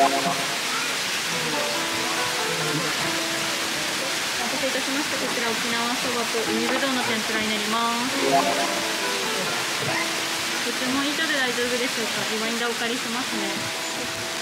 せいたしましたこちら沖縄そばと海ぶどうの天ぷらになります。ご注文以上で大丈夫でしょうか。リワインダーお借りしますね。